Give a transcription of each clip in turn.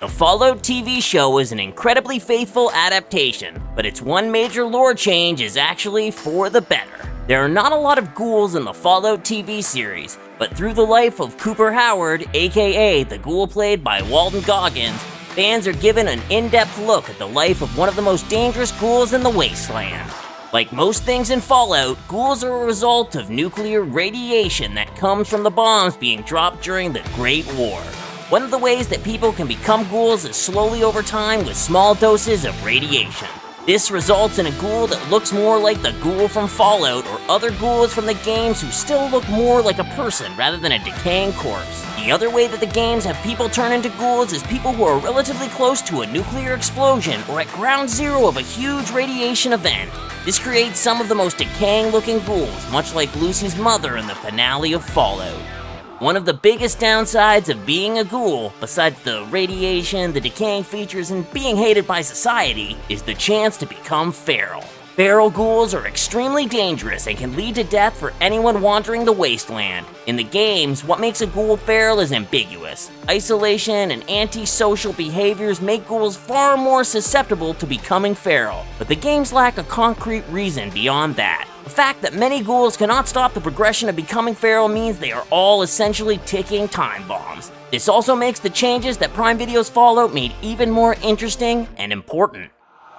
The Fallout TV show is an incredibly faithful adaptation, but its one major lore change is actually for the better. There are not a lot of ghouls in the Fallout TV series, but through the life of Cooper Howard, aka the ghoul played by Walton Goggins, fans are given an in-depth look at the life of one of the most dangerous ghouls in the wasteland. Like most things in Fallout, ghouls are a result of nuclear radiation that comes from the bombs being dropped during the Great War. One of the ways that people can become ghouls is slowly over time with small doses of radiation. This results in a ghoul that looks more like the ghoul from Fallout or other ghouls from the games who still look more like a person rather than a decaying corpse. The other way that the games have people turn into ghouls is people who are relatively close to a nuclear explosion or at ground zero of a huge radiation event. This creates some of the most decaying looking ghouls, much like Lucy's mother in the finale of Fallout. One of the biggest downsides of being a ghoul, besides the radiation, the decaying features, and being hated by society, is the chance to become feral. Feral ghouls are extremely dangerous and can lead to death for anyone wandering the wasteland. In the games, what makes a ghoul feral is ambiguous. Isolation and antisocial behaviors make ghouls far more susceptible to becoming feral, but the games lack a concrete reason beyond that. The fact that many ghouls cannot stop the progression of becoming feral means they are all essentially ticking time bombs. This also makes the changes that Prime Video's Fallout made even more interesting and important.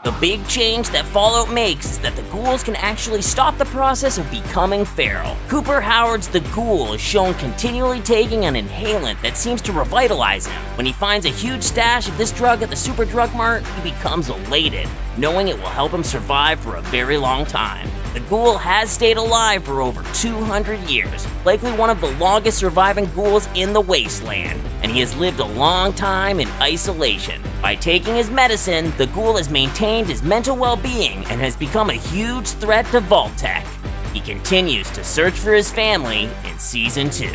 The big change that Fallout makes is that the ghouls can actually stop the process of becoming feral. Cooper Howard's The Ghoul is shown continually taking an inhalant that seems to revitalize him. When he finds a huge stash of this drug at the Super Drug Mart, he becomes elated, knowing it will help him survive for a very long time. The ghoul has stayed alive for over 200 years, likely one of the longest surviving ghouls in the wasteland, and he has lived a long time in isolation. By taking his medicine, the ghoul has maintained his mental well-being and has become a huge threat to Vault-Tec. He continues to search for his family in Season 2.